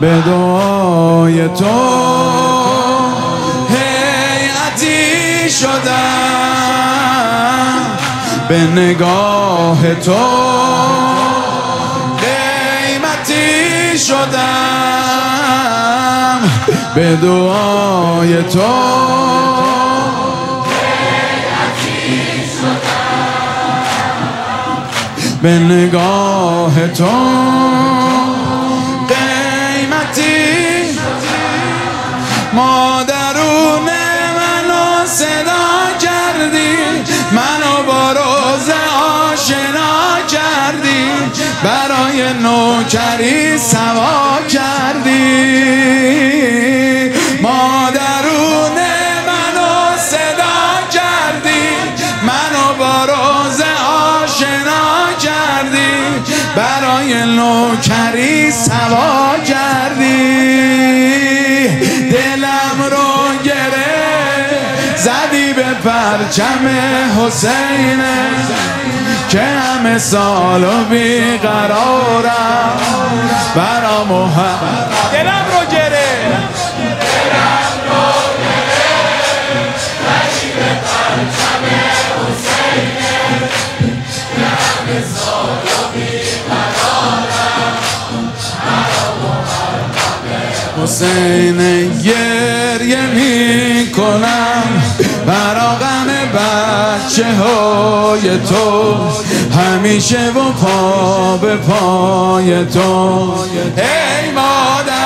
به دعای تو. حیعتی شدم به نگاه تو. قیمتی شدم به دعای تو. به نگاه تو. مادرون منو صدا کردی منو با روز آشنا کردی برای نوکری سوا کردی مادرون منو صدا کردی منو با روز آشنا کردی برای نوکری سوا کردی دلم رو گره. زدی به پرچم حسین که همه سال و بیقرارم برا محمد حسین گریه می کنم برا غم بچه های تو. همیشه و پا به پای تو. ای مادر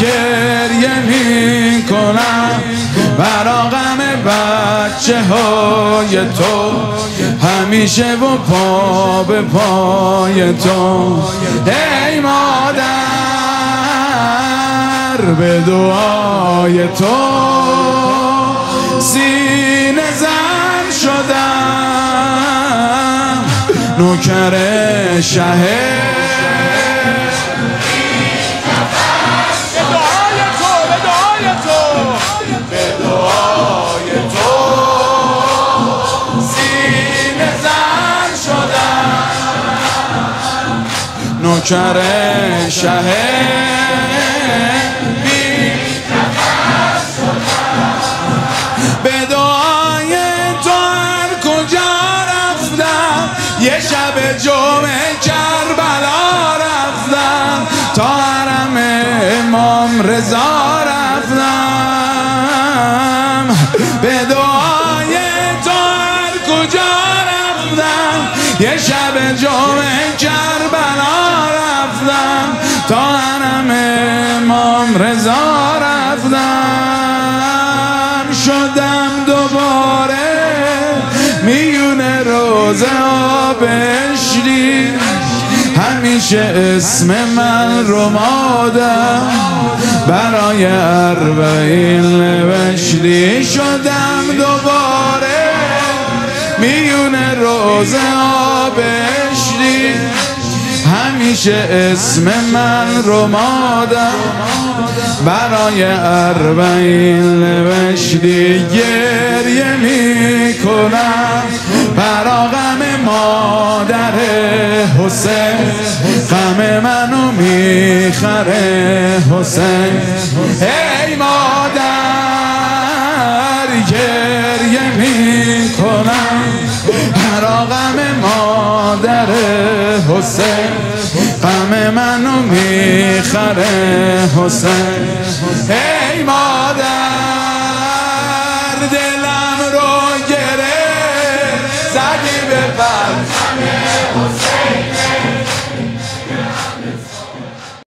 گریه می کنم برا غم بچه های تو. همیشه و پا به پای تو. ای مادر به دعای تو. سینه زن شدم نوکر شه. به دعای یه شب جمعه کربلا رفتم تا حرم امام رضا رفتم. به دعای تو هر کجا رفتم. یه شب جمعه کربلا رفتم تا حرم امام رضا رفتم. شدم دوباره میون روزه ها بشری همیشه اسم من رو مادم برای اربعین نوشتی شدم دوباره. میون روزه ها بشری همیشه اسم من رو مادم برای اربعین نوشتی گریه می کنم برا غم مادر حسین غم منو می‌خره حسین. ای مادر گریه می کنم برا غم مادر حسین غم منو می‌خره حسین. ای مادر دلم رو گره زدی به